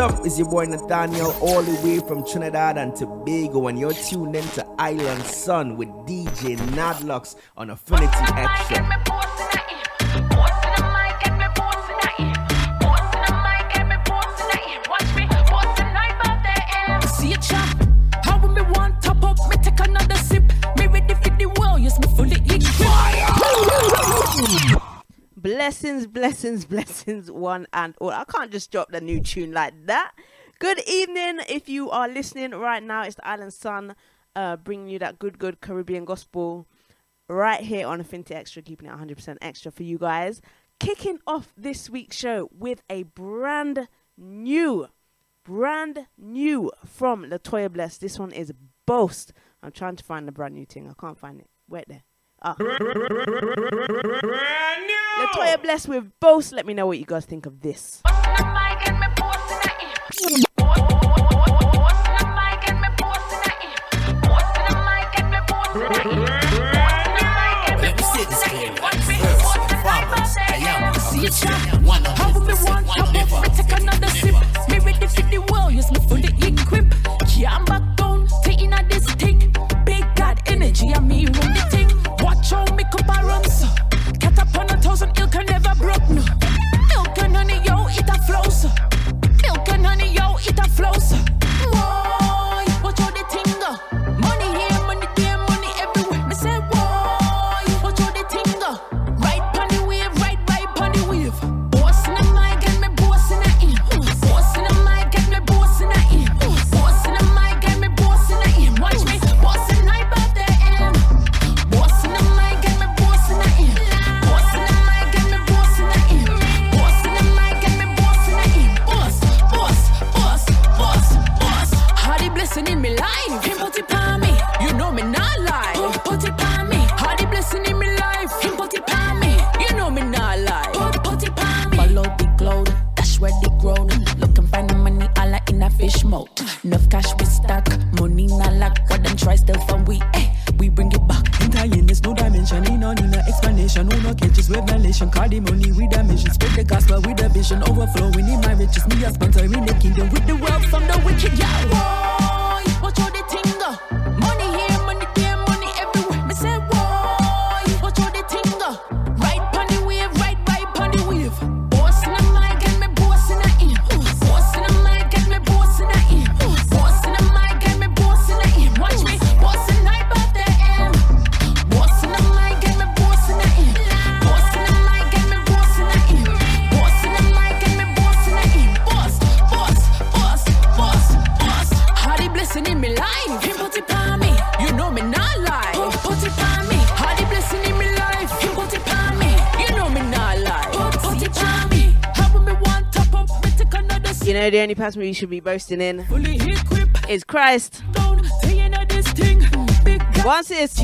up? It's your boy Nathaniel, all the way from Trinidad and Tobago, and you're tuned in to Island Son with DJ Naadlox on Affinity Xtra. Blessings, blessings, blessings, one and all. I can't just drop the new tune like that. Good evening. If you are listening right now, it's the Island Son uh, bringing you that good, good Caribbean gospel right here on Affinity Xtra, keeping it 100% extra for you guys. Kicking off this week's show with a brand new, brand new from Latoya Bless. This one is Boast. I'm trying to find the brand new thing. I can't find it. Wait there. Ah. Latoya Bless with Boast. Let me know what you guys think of this. Let me say this clearly. First and I am a See it, chop. Christian. One How when me want top me take another sip. Me ready for the world, yes, me fully equipped. Can't back down, taking a this thing. Big God energy, and me know, the only person you should be boasting in is Christ. Down, saying that this thing. Big God. Once it's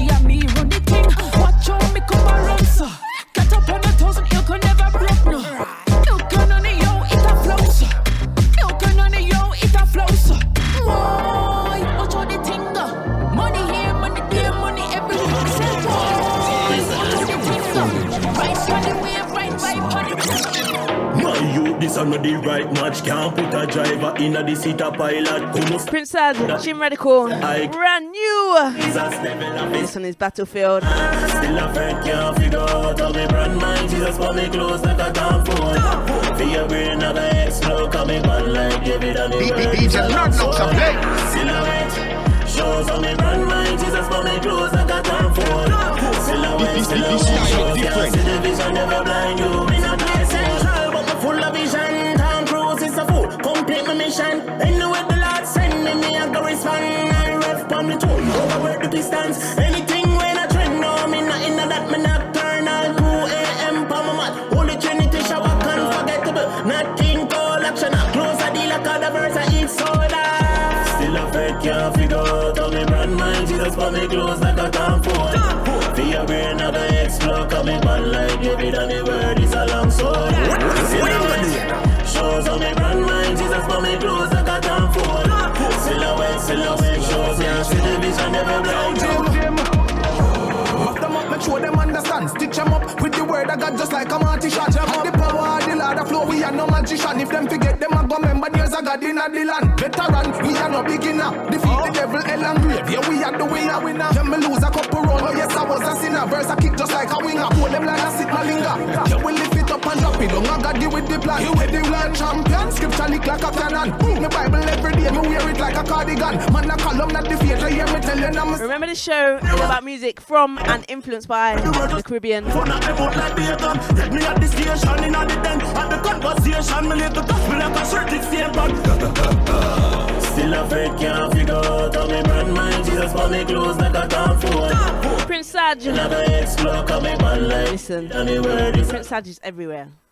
youth, this are not the right match. Can't put a driver in a the seat a pilot. Come up, Prince Ad, Jim Radical, I- brand new. Jesus level of This one is Battlefield. Still a friend can't figure out how me brand mine. Jesus for me close like a tampon. For your brain, I got explode. Come me bad like David and me burn. DJ Knox a play. Silhouette shows on me brand mine. Jesus for me close like a tampon. Silhouette, This- this- this silhouette style is shows. different. Can't see the vision, never blind you. Mission. Anyway, the Lord send me, me I go respond. I ref on the tune. Overwork the pistons. Anything when I trend, no, me not in that, me nocturnal. 2 a.m. pa my mat. Holy Trinity shower unforgettable. Nothing call action. Close a deal, I call the verse, I eat soda. Still a fake, can't figure out how me brand mine. Jesus for me close like a tampon. For your brain, I got explode. Coming bad like David and the word God, just like a shot. And the power of the Lord, the flow, we are no magician. If them forget them, I go remember there's a God God in the land. Veteran, we are no beginner. Defeat the devil, hell and grave. Yeah, we are the winner, winner. Yeah, me lose a couple rounds, but oh, yes, I was a sinner. Verse I kick just like a winger. Pull them like a sit my linger. Yeah, we lift it up and drop it. Don't I got you with the plan. You with the world champion. Scripture like a cannon. Me Bible every day. Me wear it like a cardigan. Man, a column, not the Remember the show about music from and influenced by the Caribbean. Prince Saj. Listen, Prince Saj is everywhere.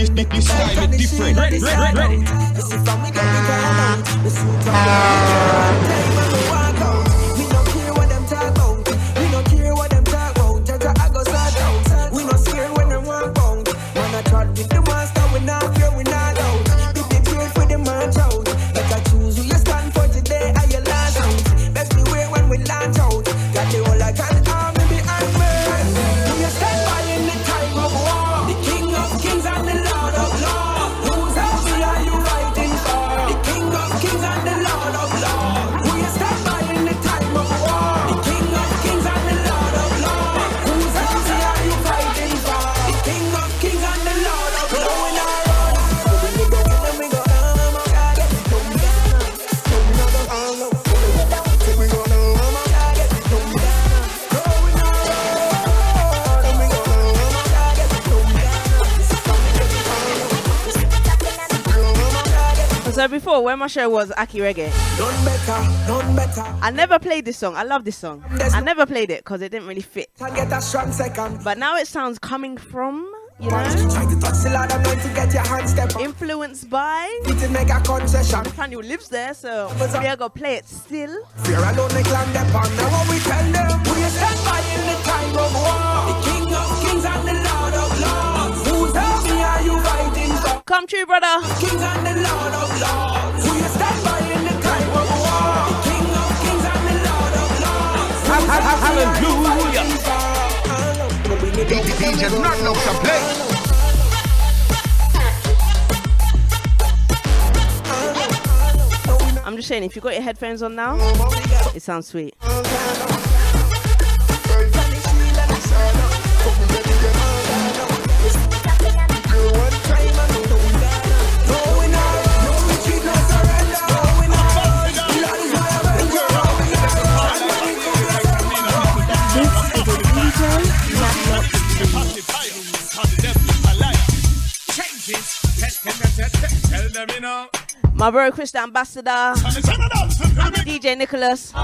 This, this, this time is different. Ready, ready, ready. Before, when my show was Aki Reggae, None better, none better. I never played this song. I love this song. I never played it because it didn't really fit. Get a strong second. But now it sounds coming from, you know, Try to touch the ladder, going to get your hand step up. influenced by To make a concession. Fan who lives there. So we are gonna play it still. Fear alone make land upon. Now what we tell them? We stand by in the time of war. The king of kings and the lord of lords. Come true, brother. Kings and the lord of lords. We stand by in the time of war. The king of kings and the lord of lords. Whose army are you fighting for? DJ not know to play. I'm just saying, if you got your headphones on now, it sounds sweet. My bro, Chris the Ambassador, DJ Nicholas. The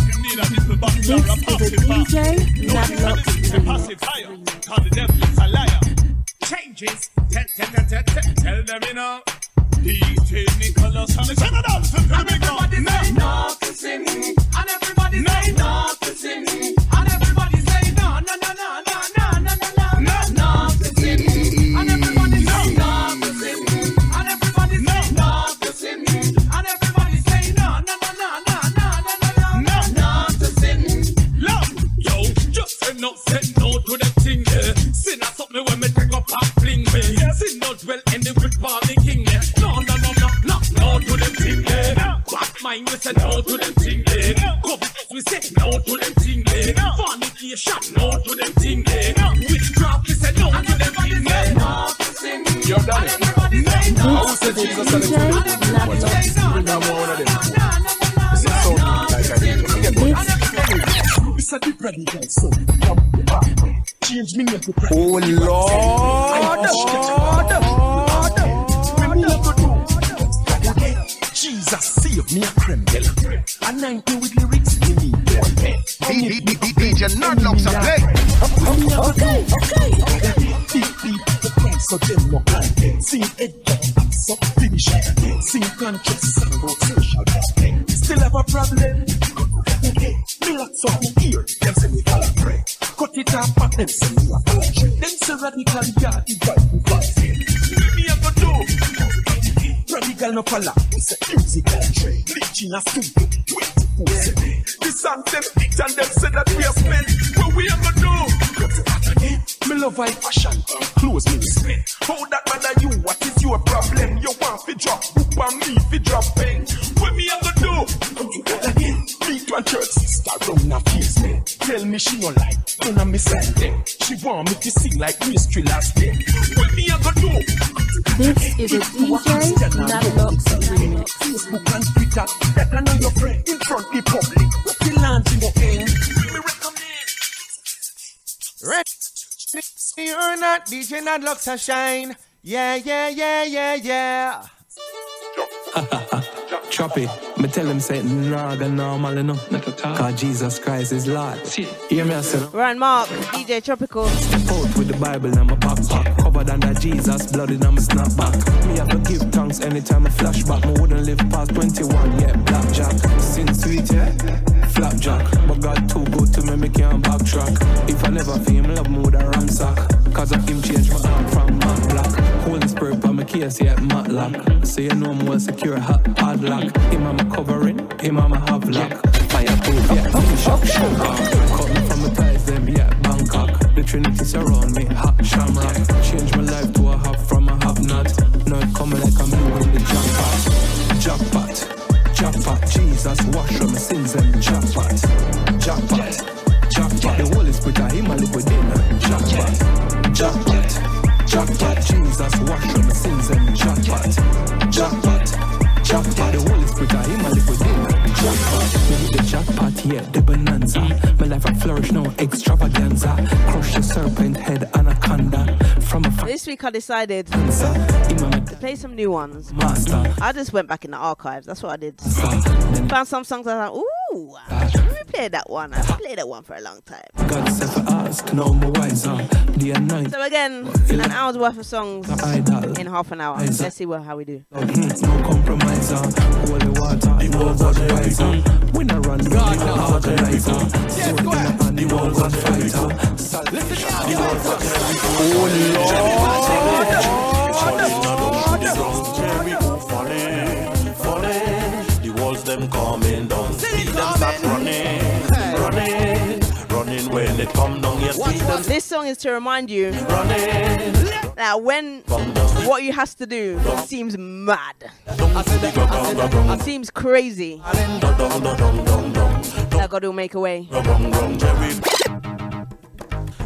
you need a DJ is a liar. Changes. Tell, tell, tell, tell, tell them, you know. These chimney colors, honey, Better no to them tingling. Covetous, we say. no to them tingling. Fornication, no to them tingling. Witchcraft, we say. no to them tingling. You've done it. Who said Jesus and him? What else? One of them. Change me name. Oh, Lord. DJ Naadlox a play. Okay, okay. Price so them no blind. Sing head up, so finish it. Sing conscious, social respect. Still have a problem. Me lots of ear. Them say me fall and pray. Cut it off, but them say me a trade. Them say radical, yeah, the right me fast. Me a go do. Radical no follow. It's a musical trade. Bleaching a studio. 24/7. The song them hit and them say that we are spent. What we a go do? Me love high fashion, clothes me respect. How that bother you? What is your problem? You want fi drop book and me fi drop pen. What me a go do? Come together again. Meet one church sister round her face me. Tell me she no like, none of me side them. She want me to sing like mystery last day. What me a go do? This is a DJ Naadlox remix. Facebook and Twitter, better know your friend in front the public. Red. You're not DJ Naadlox a shine. Yeah, yeah, yeah, yeah, yeah. Choppy, me tell him say nah go normal enough. Cause Jesus Christ is Lord. Hear me I say Right, Mark, DJ Tropical. out with the Bible in my backpack. Covered under Jesus, blood in my snapback. Me have to give thanks anytime I flashback. Me wouldn't live past 21 yet. Blackjack, sin sweet, yeah. Flapjack, but God too good to me, me can't backtrack. If I never feel him, love me with a ramsack. Cause of him change my heart from matte black. Holy Spirit on my case, yeah, matlock. So you know I'm well secure, hot, hard lock. Him I'm covering, him I'm a have lock. Fireproof, yeah, shock, shock. Cut me from the ties, them, yeah, Bangkok. The Trinity surround me, hot shamrock. Change my life to a anaconda. From a This week I decided to play some new ones. I just went back in the archives. That's what I did. Found some songs I was like, ooh, let me play that one. I haven't played that one for a long time. God said for ask, no more wiser. The anointing, So again, an hour's worth of songs in half an hour. Let's see what, how we do. No compromiser, holy water, the world Budweiser. We not run, God no organizer. Sword in the hand, the world God fighter. Salvation, the world God Jericho falling, start running, running, running. When it come down, yes, see them This song is to remind you running. that when what you has to do seems mad, dum, seems crazy, that God will make a way. Rum, rum, Jericho.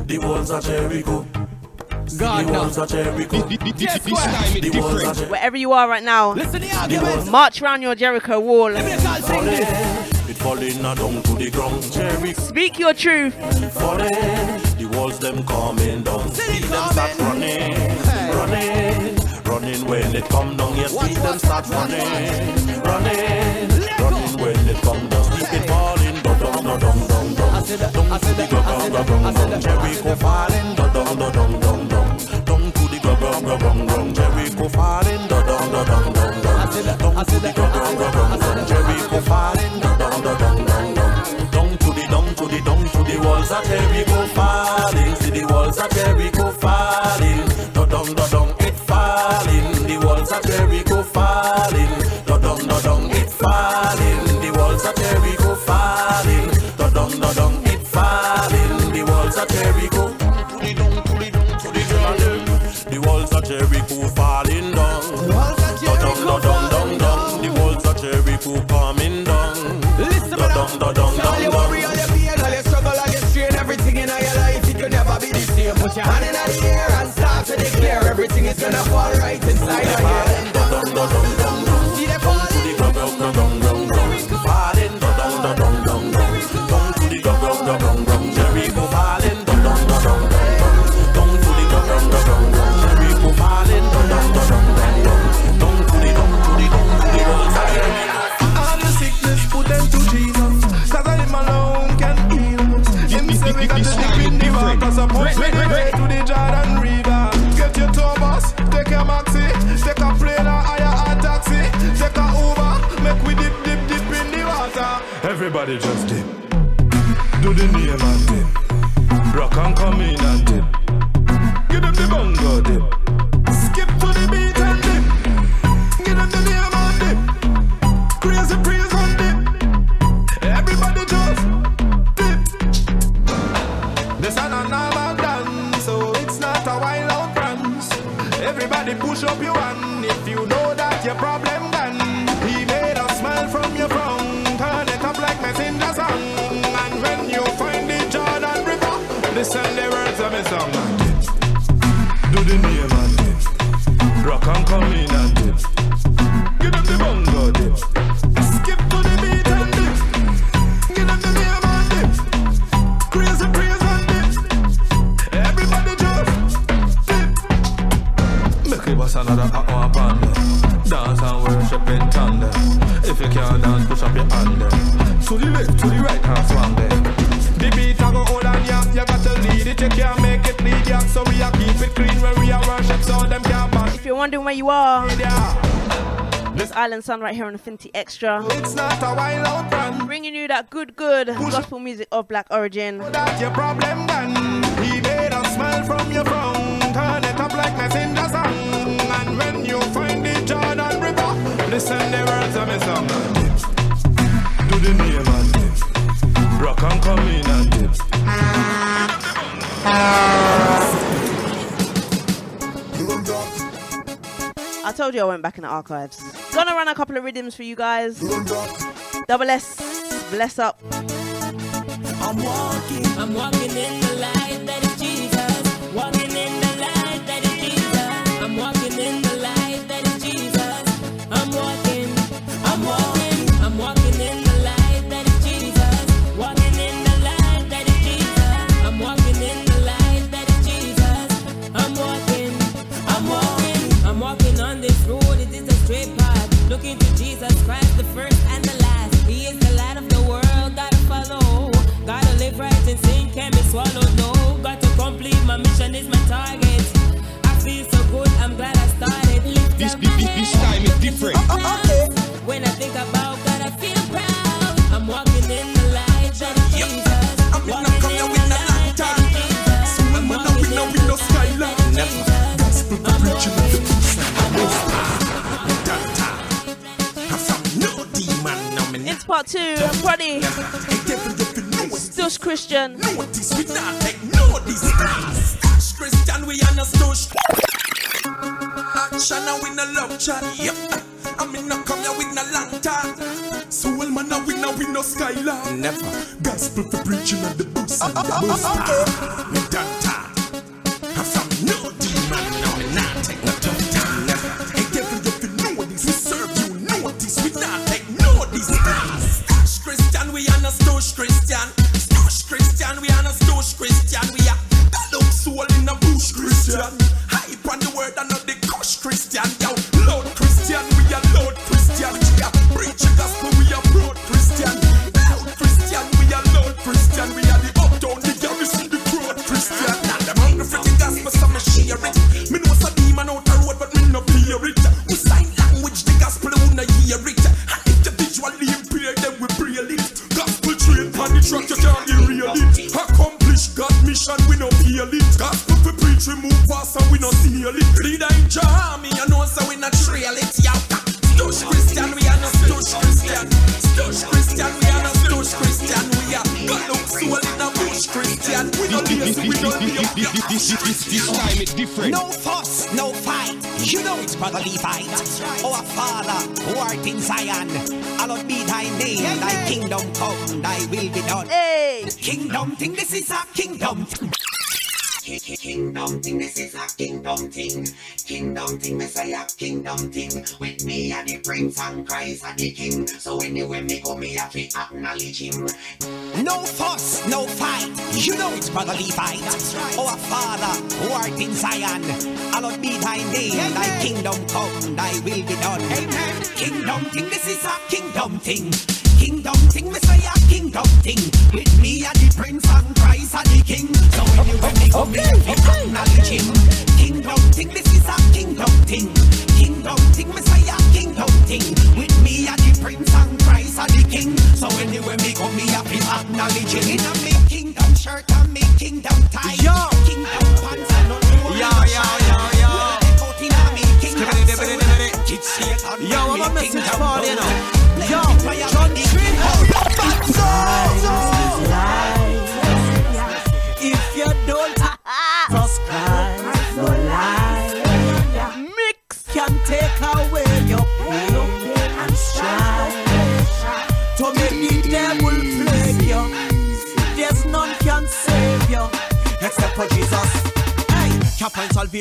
The walls are Jericho. God The now. walls are Jericho. This time it The walls are different. Jericho. Wherever you are right now, Listen the march around your Jericho wall. Falling down to the ground. Jericho Speak your truth. falling. The walls them coming down. See them start running, running, running when it come down. Yes, see them start running, running, running when it come down. Keep it falling, do dum do dum dum dum. Down to the ground, ground, ground, ground. Jericho falling, do dum do dum dum dum. Down to the ground, ground, ground, ground. Jericho falling, do dum do dum dum dum. Down to the ground, ground, ground, ground. Jericho falling, Jericho falling. See the walls of Jericho the water support with the race to the Jordan River. Get your tour bus, take a maxi, take a plane or hire a taxi, take a Uber, make we dip, dip, dip in the water. Everybody just dip, do the name and dip, rock and come in and dip, give them the bongo dip. Words of my. Do the name dip, rock and come in and Island Son right here on Affinity Xtra. It's not a wild out run Bringing you that good, good gospel music of black origin. That your problem gone He made a smile from your frown Turn it up like messenger song And when you find the Jordan River Listen the words of my song. Do the name and dip Rock and come in and dip I told you I went back in the archives. Gonna run a couple of rhythms for you guys. Double S, bless up. I'm walking, I'm walking in swallowed. No, got to complete my mission is my target. I feel so good. I'm glad I started. Lift This, up this, my this, this time is different. when I think about God, I feel proud. I'm walking in the light that is Jesus. I'm walking in the light that is Jesus. I'm walking in the light that is Jesus. I'm walking. It's part two. Proddy. Stush Christian. Notice we not take notice. Stash Christian, we on a stush. Action and we no love chat. Yep. I mean, no come here with no lantern. Soul man, we no we no skyline. Never. Gospel for preaching at the bus and the bus. Okay. This is a kingdom thing. Kingdom thing, Messiah, kingdom thing. With me are the prince and Christ are the king. So anywhere me go, me have to acknowledge him. No fuss, no fight. You know it's brotherly fight. Our Father, who art in Zion, hallowed be thy name. And thy kingdom come, thy will be done. Amen. Kingdom thing, this is a kingdom thing. Kingdom thing, Messiah, kingdom thing. With me are the prince and Christ are the king. So anywhere me go, me have to acknowledge him. Kingdom thing, this is a kingdom thing. Kingdom thing, Messiah, kingdom thing. With me are the prince and Christ are the king. So anywhere me Gucci in a me kingdom shirt and me kingdom tie. Yo. Kingdom pants and no new Yo, yo, yo, yo. Coat in a me kingdom suit. Kid Satan Yo, I'm me a message kingdom for you know. Yo, John Tree.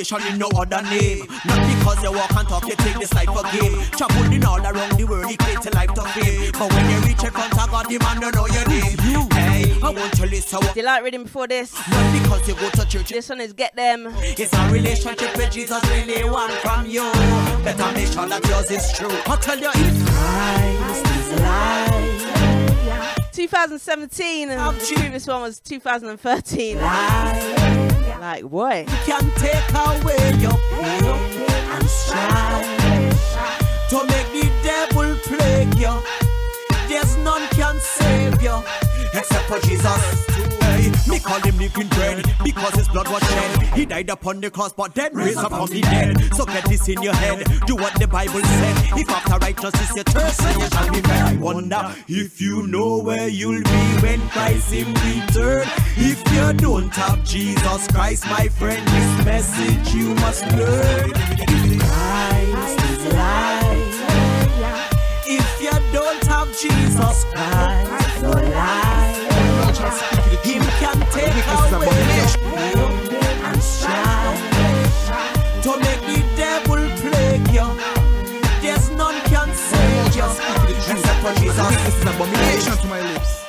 Salvation in no other name. Not because you walk and talk, you take this life for game. Traveling all around the world, equate to life to fame. But when you reach in front of God, the man don't know your name. Hey, I want to listen. Do you like reading before this? Not because you go to church. This one is Get Them. It's a relationship with Jesus really want from you. Better make sure that yours is true. I tell you, if Christ is alive. 2017 and the previous one was 2013. Like what? You Can take away your pain and strife. Make the devil plague you. There's none can save you except for Jesus. Hey, me call him living bread because his blood was shed. He died upon the cross, but then raised up from the dead. So get this in your head. Do what the Bible said. If after righteousness you thirst, then you shall be made. I wonder if you know where you'll be when Christ him return. If you don't have Jesus Christ, my friend, this message you must learn. Christ is alive. If you don't have Jesus Christ, abomination to my lips.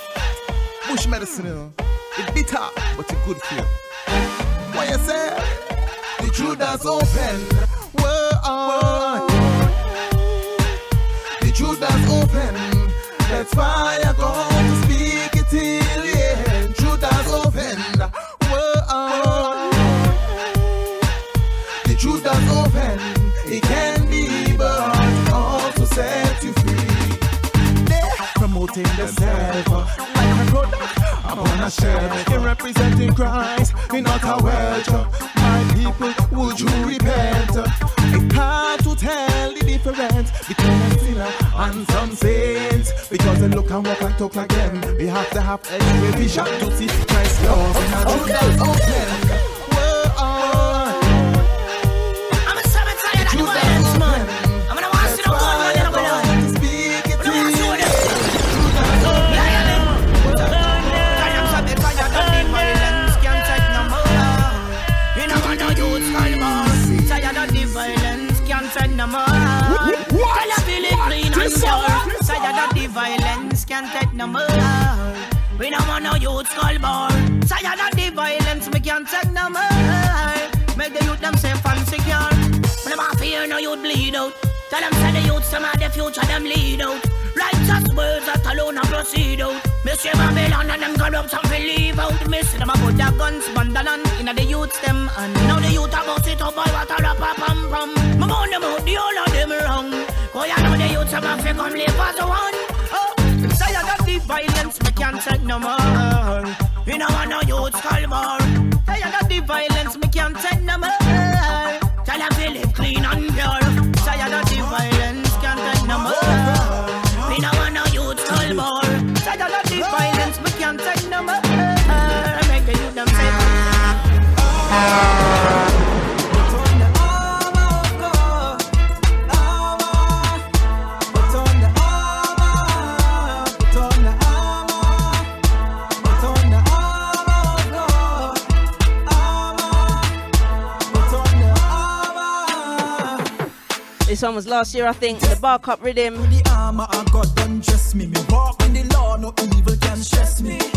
Bush medicine, you know. It's bitter, but it's good for you. What you say? The truth has opened. Whoa, The truth has opened. Let's fire God shelf. They're representing Christ in utter wealth. My people, would you repent? It's hard to tell the difference between a sinner and some saints because they look and walk and talk like them. We have to have a vision to see Christ's love in our truth can't take no more. We don't want no youth skull bar. Tired of the violence, we can't take no more. Make the youth them safe and secure. When them fear no youth bleed out. Tell them say the youth some of the future them lead out. Righteous words that alone a proceed out. Me say Babylon and them corrupt and we leave out. See them a put their guns, bandanan inna the youths them and now the youth a bust it up boy what a a pam pam. Me moan them out, the whole of them wrong. Cause you know the youths them a fi come live as one. Tired of the violence, we can't take no more. We don't want no youth skull bar. Tired of the violence, we can't take no more. Tell them we live clean and pure. Was last year, I think. The Bar Cup Rhythm. The armor God done dress me. Me walk in the law, no evil can stress me.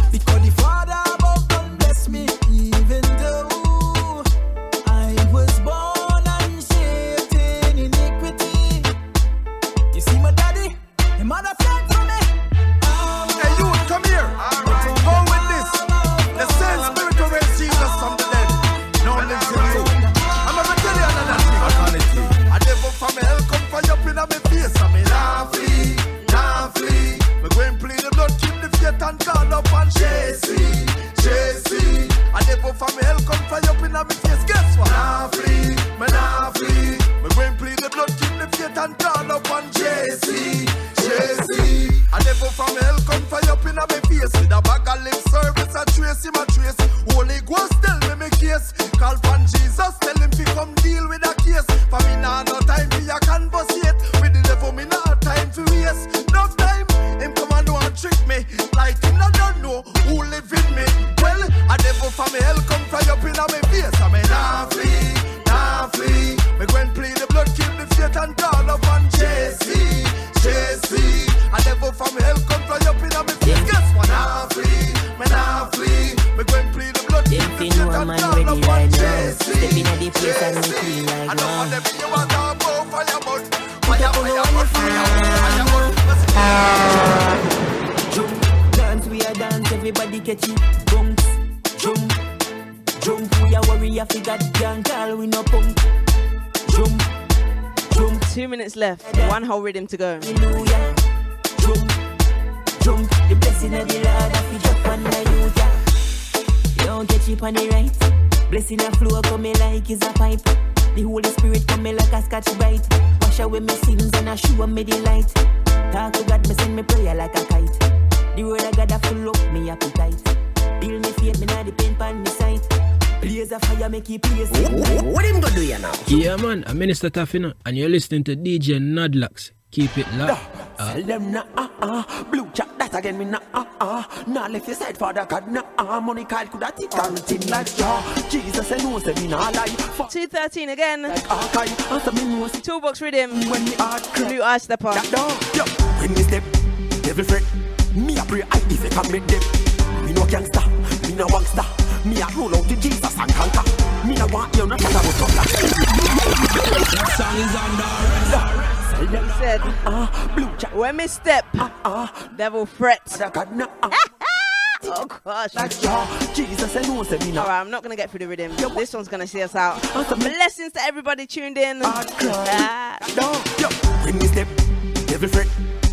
Catch it. Jump, jump. We a warrior figure, can't call we no punk. Jump, jump. Two minutes left. One whole rhythm to go. Hallelujah. Jump, jump. The blessing of the Lord, I feel drop on youth. yeah. You don't get cheap on the right. Blessing a flow come me like is a pipe. The Holy Spirit come me like a scotch bright. Wash away my sins and I show me the light. Talk to God, me send me prayer like a kite. The word of God a full up me appetite. Build me faith, me not depend on me sight. Blaze a fire, make it blaze. What him gonna do you now? Yeah, man, I'm Minister Tafina, and you're listening to DJ Naadlox. Keep it locked. Uh, Tell them nah uh uh Blue chat that again me nah uh uh Nah left your side for the God nah uh Money card coulda tick and tin like straw Jesus say no say me nah lie Fuck 213 again. archive Answer me no say Toolbox rhythm. When me heart crack New eye stepper. Yo, when me step Devil fret Me a pray I defect and make them Me no gangster Me no wangster Me a roll out to Jesus and conquer Me no want you not talk about That song is under arrest. He said, ah, when me step, ah, ah. devil fret. oh gosh. Jesus say no me nah Alright, I'm not gonna get through the rhythm. This one's gonna see us out. Blessings to everybody tuned in. Ah. When me step, devil fret.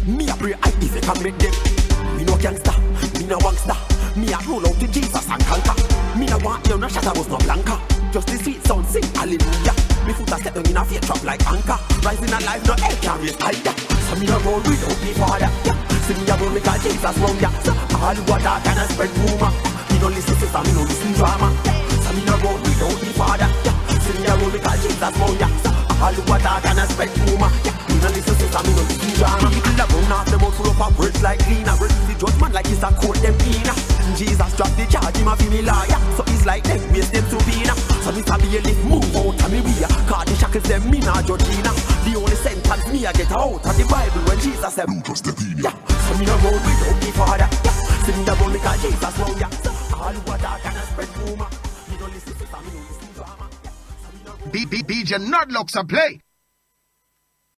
Me a pray I defect and make them. Me no gangster, me no wangster. Me a roll out to Jesus and conquer. Me no want you no shatter was no blanca. Just the sweet sound sing hallelujah. Me foot a step down in a faith trap like anchor. Rising alive no hell can raise higher. So me no roll without me father. Yeah. See me a roll because Jesus round ya. So all who are and a spread rumor. Me no listen sister, me no listen drama. So me no roll without me father. Yeah. See me a roll because Jesus round ya. So all who are and a spread rumor. Yeah. Drama. People a them out full like cleaner. Words the judgment like it's a court them. Jesus drop the charge, him a lawyer. So it's like them them to. So move out of me. Cause the shackles them me nah judge Gina. The only sentence me a get out of the Bible when Jesus said, the. So me no without the Father. Yeah. Jesus all who are dark and spread rumor. Me no listen to me no listen drama. D- D- DJ Naadlox a play.